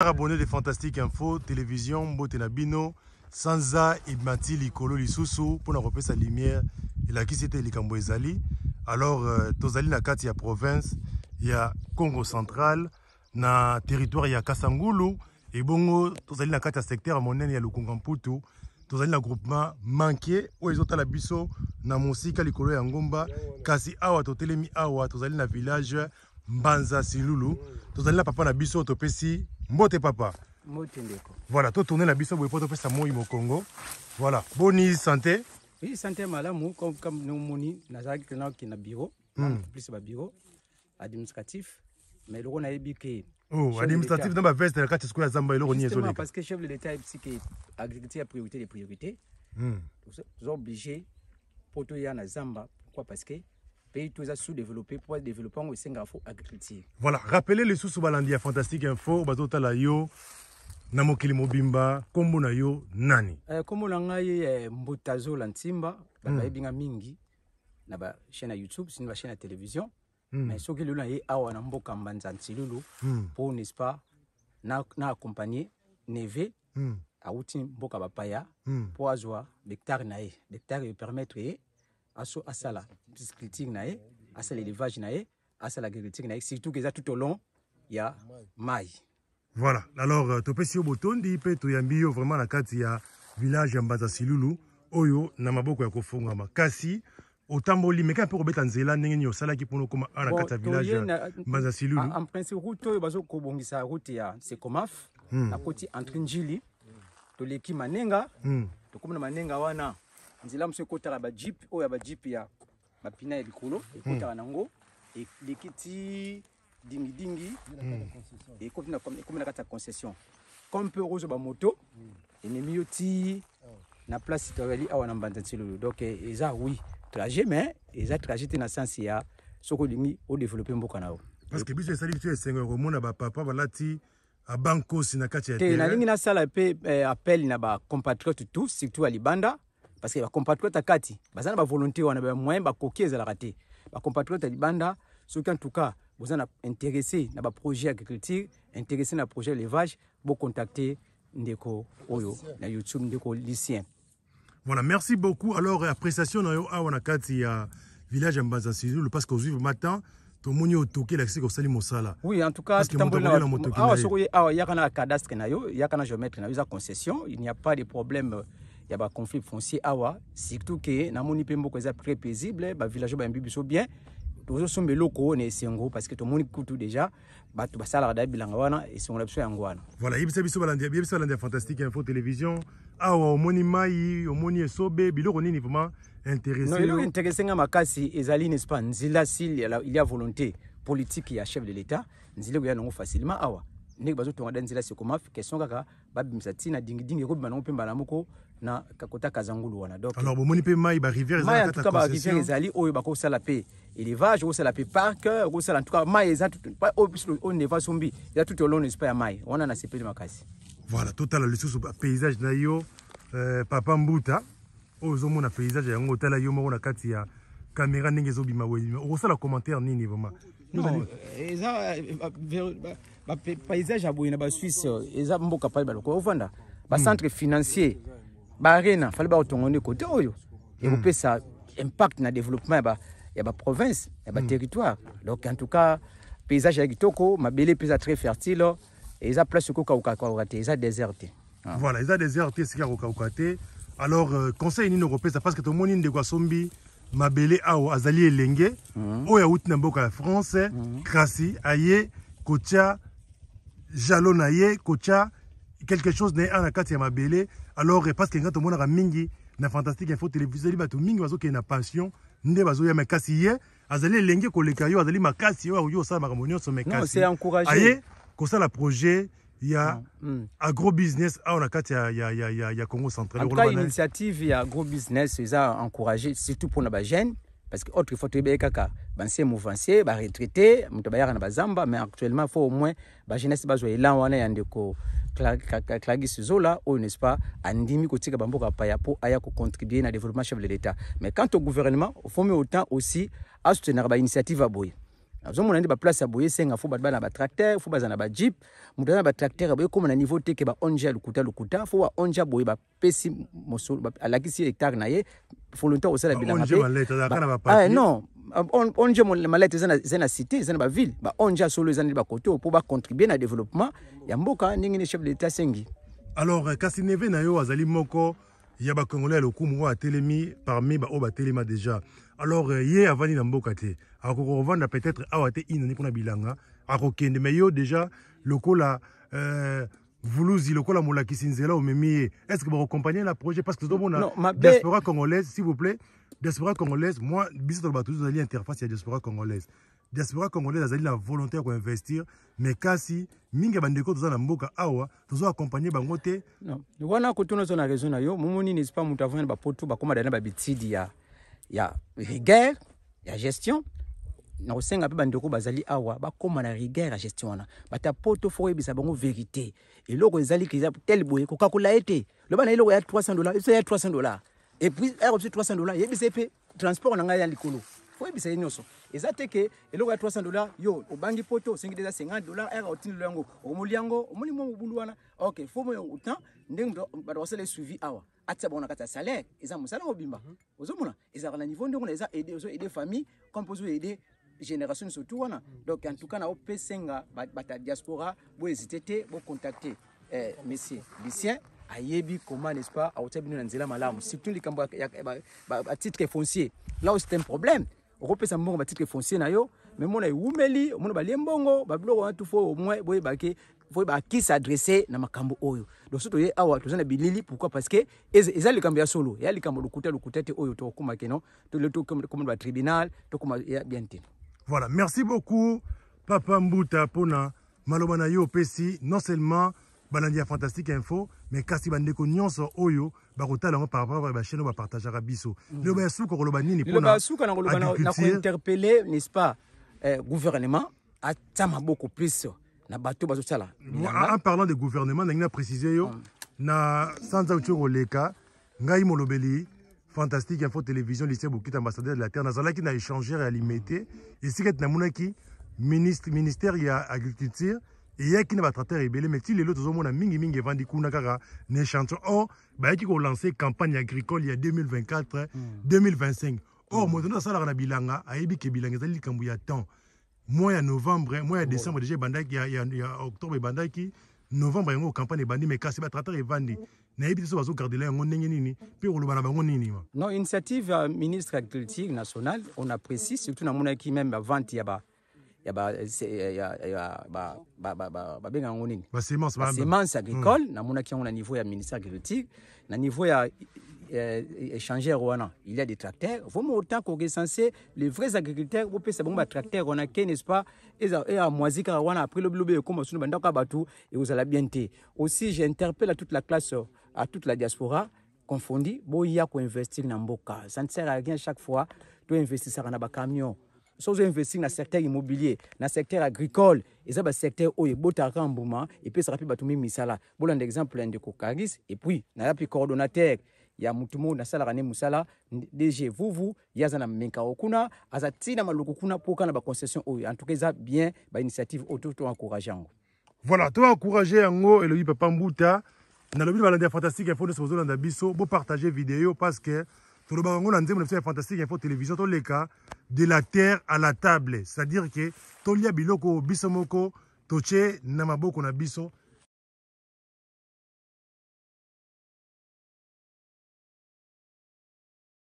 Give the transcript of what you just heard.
abonné de fantastique info télévision mbote na bino sanza ebimati likolo lisusu mpona kopesa lumière elakisi ete likambo ezali. Alors euh, tozali na kati ya province ya congo central na territoire ya kasangulu ebongo tozali na kati ya secteur ya monene ya lukunga mputu tozali na groupement manke oyo ezotala biso na mosika likolo ya ngomba. Kasi awa totelemi awa tozali na village mbanza silulu tozali na papa na biso topesi mbote papa. Mbote ndeko. Voilà totourne na biso boye mpo topesa moi mokongo voilà. Boni santé. Oui sante malamu. Comme comme nomoni nazalaki tena okende na bureau. Mm. plus babureau administratif. Mais eloko nayebi ke oh, administratif baveste na kati ya sikolo ya zamba eloko nini ezoleka parce que chef de l'état ayebisi ke agriculture priorité de priorité mm. toza obligé mpo toya na zamba. Pourquoi? Parce que pays toza sous-développé mpo développe yango esengaka fo agriculture. Voilà rappele lisusu balandi ya fantastique info bazotala yo na mokili mobimba nkombo na yo nani? Nkombo na ngai eh, mbutazola ntimba bato Mm. bayebi nga mingi na bachaîne ya youtube sini bachaîne ya télévision. Mm. mais soki lelo na ye awa na mboka mbanza ntilulu Mm. mpo n'est-ce pas na, accompagné neve awuti mboka bapaya mpo azwa hectare na ye. Hectare epermettre ye aso asala pisculture na ye asala élevage na ye asala agriculture na ye surtout ke eza tout au long ya mai voilà. Alors euh, topesi yo botondi mpe toyambi yo vraiment na kati ya village ya mbanza silulu oyo na maboko ya kofungama kasi otamboli meka mpe kobeta nzela ndenge nini osalaki mpona okóma awa na kati ya village ya na- mbanza silulu? en principe route oyo bazokobongisa route ya secomaf Mm. nakoti entre njili toleki manenga. Mm. tokomi na manenga wana nzela mosusu ekotaka bajip oyo ya bajip ya bapina ya likolo ekotaka nango eleki ti dingidingi ekomi na ekomi na kati ya concession. Comme mpe okozwa bamoto ememi yo ti na place toyali awa na mbanza ntilolo donc eh, eza oui trajet mais eza trajet te na sens ya soki olingi odéveloppe mboka na yo. Parce que biso esali biso esengo ya komona bapapa balati abankosi na kati ya te nalingi nasala mpe eh, appel na bacompatriote tout surtout ya libanda parce que bacompatriote kati baza na bavolonté wana bamoyen bakoki ezalaka te. Bacompatriote ya libanda soki en tout cas boza na intéressé na baprojet agriculture intéressé na projet élevage bocontacte ndeko oyo na youtube ndeko lucien voilà merci beaucoup. Alors appréciation na yo awa na kati ya village ya mbanza silulu parce que ozwi vraiment temps tomoni otoki elakisi kosali mosala. Oui en tout cas awa soki awa yaka na cadastre na yo yaka na géomètre na yo eza concession il n'y a pas de problème euh, ya baconflit foncier awa surtout ke namoni mpe mboka eza très paisible bavillage bayambi biso bien. Tozosomba eloko oyo na esengo parce que tomoni kutu déjà. Bato basalaka da bilanga wana esengo na biso yango wana voilà yebisa biso balandi yebisa balandi ya fantastique info télévision. Awa omoni mai omoni esobe biloko nini vraiment non intéressé eloko yo intéressé nga makasi ezali n'est-ce pas nzela s'il y a la- il y a volonté politique ya chef de l'état nzela ekoya nango facilement awa ndenge bazotonga da nzela sekoma question kaka babimisa ntina dingidingi ekobima nango mpe mbala moko na kota kazangulu wana. Donc alors bomoni mpe mai barivière mai en tout cas barivière ezali oyo bakosala mpe élevage okosala mpe parc okosala en tout cas mai eza oyo neva sombi eza tout au long pas ya mai wana na sepeli makasi. Voilà totala lisusu paysage na yo euh, papa mbuta. Oyo ozomona paysage yango otala yo moko na kati ya caméra ndenge ezobima boye. Okosala commentaire nini vraiment? Non eza bapaysage ya boye na basuisse eza mboka pale baloko ovanda bacentre financier baarena fale bakotonga nde kote oyo ekopesa impact na développement ya ba- ya baprovince ya baterritoire donc en tout cas paysage ya kitoko mabele très fertile eza place okokauka te eza désert te Ah. voilà eza désert te esika kokauka te alors euh, conseil nini okopesa parce que tomoni ndeko asombi mabele awa azali elenge. Oyo awuti na mboka ya france krasi aye kotya jalo na ye quelque chose na ye kati ya mabele alors eh, parce que nga tomonaka mingi na fantastique info télévision ezali bato mingi bazokende na pension nde bazoyama kasi ye azali elenge koleka yo azali makasi oyo akoki kosala makambo nyonso me Non, kasi c'est encouragé. aye kosala projet ya Mm. agro business awa na kati ya, ya, ya, ya, ya congo central en tout cas initiative ya gros business eza encouragé surtout mpona bajeune parce que autrefois toyebeye kaka. Bancien mouvancier baretraité moto bayaka na bazamba mais actuellement faut au moins bajeunesse bazwa elan wana ya ndeko clargis zola oyo n'est-ce pas andimi kotika bamboka bapaya mpo aya kocontribue na développement chef de l'état. Mais quant au gouvernement fomi autant aussi asoutenaka bainitiative aboye azomona nde baplace ya boye esenga fo bato baa na batracteur fo bazala na bajeep moto aza na batracteur boye ekóma na niveau te ke baonge ya lokuta lokuta fo baonge ya boye bapesi alakisi hectare na ye. Volontaire kosala bilanga bapapier. Ah, non On- onge malete eza na- cité eza na baville baonge ya solo eza na bakote oyo mpo bacontribue na développement ya mboka ndenge nini chef de l'état asengi alors euh, kasi neve na yo azali moko ya bacongolais ya lokumu oyo atelemi parmi baoyo batelema déjà alors euh, ye avandi na mboka te akoki kovanda peut-être awa te inani mpona bilanga. Akokende mais yo déjà lokola euh, vuluzi lokola molakisi nzela omemi ye est ce que bakocompagne na projet? Parce que tozomona diaspora congolaise s'il vous plaît. Diaspora congolaise moi biso toloba toujours ezali interface ya diaspora congolaise. Diaspora congolaise azali na volonté ya koinvestir mais kasi mingi ya bandeko toza na mboka awa tozo accompagne bango te. Non. wana kotuna ozo na raison na yo. Momoni nesi pas moto avandi bapoto bakóma dana babitidi ya, ya rigueur ya gestion. Na kosenga mpe bandeko bazali awa bakóma na rigueur ya gestion wana. Bato ya poto fo koyebisa bango vérité. Eloko ezali keza tel boye kokakola ye te loba na eloko ya 300 dollar ebiso ya 300 dollar et puis ere biso 300 dollar yebisa ye transport na ngai ya likolo foyebisa ye nyonso eza te ke eloko ya 300 dollar yo obangi poto osengi deja 50 dollar ere otindelo yango. Omoli yango omoni mwa mobulu wana. Ok fo moyo utan ndenge bato basala suivi awa atia bango na kati ya salaire eza mosala mobimba ozomona ezalaka na niveau ndenge eza famille comme mpo ozo aide génération surtout wana. Donc en tout cas na opesenga bato ya diaspora bohésite te bocontacte eh, monsieur lucien ayebi comment n'est-ce pas aotia bino na nzela malamu. Surtout likambo ya- batitre foncier. Là où c'est un problème okopesa mbongo batitre foncier na yo me mona ewumeli omona balie mbongo babiloko wana tu fo omoi boyebake fo baki s'adresse na makambo oyo. Donc so toye awa toza na bilili pourquoi? Parce que eza likambo ya solo eya likambo lokuta lokuta te oyo tokóma keno tokóma batribunal tokóma ya bien te. Voilà, merci beaucoup, Papa Mbuta, pona maloba na yo non seulement balandi ya fantastique info mais kasi bandeko nyonso oyo bakotala par rapport ya bachaine oyo bapartageaka biso. Liloba ya suka koloba nini mpona suka na koloba na- kointerpele n'est-ce pas eh, gouvernement atia maboko plus na bato bazosala en en parlant de gouvernement ndenge na précise yo na sanza uti koleka ngai molobeli fantastique info télévision lycée bokita ambassadeur de la terre nazalaki na échangeur ya limete esika ete namonaki ministre ministère ya agriculture eyaki na batracteur ebele mais ti lelo tozomona mingimingi evandi kuna kaka na échantillon or bayaki kolancer campagne agricole ya 2024 2025 or moto nde asalaka na bilanga ayebi ke bilanga ezali likambo ya temps. Mois ya novembre mois ya décembre déjà ebandaki ya, octobre ebandaki novembre yango campagne ebandi mais kasi batracteur evandi. Nayebi te so bazogardela yango ndenge nini mpe koloba na bango nini ma. Non initiative ya ministre agriculture nationale on apprécie surtout namonaki même bavente ya ba ya babenga yango nini? Basemence ba- semence agricole namonaki yango na niveau ya ministère agriculture na niveau ya euh, échangeur wana il y a des tracteurs. Vraiment autant korecense les vrais agriculteurs bopesa bango batracteur wana ke n'est-ce pas? Eya mwasi kaka wana après lobilobi ekoma sunu bandako ya bato ekozala bien te. Aussi j'interpelle à toute la classe à toute la diaspora confondi boya koinvestir na mboka? Ça ne sert à rien chaque fois. Toinvestisaka na bacamion so ozoinvestir na secteur immobilier na secteur agricole. Eza basecteur oyo ebotaka mbuma epesaka mpe bato mi misala. Bolanda exemple ya ndeko karis epuis naza mpe coordonnateur ya motu moko nasalaka ne mosala dg vuvu ye aza na menkao kuna aza ntina maloko kuna mpo kana baconcession oyo. En tout cas bien bainitiative oyo to to encourage voilà toencourage yango elobi papa mbuta. Nalobi na balandi ya fantastique nyonso biso. Bopartage video parce que tolobaka yango na nzembo na biso ya fantastique télévision de la terre à la table. C'est à dire ke tolia biloko biso moko totie biso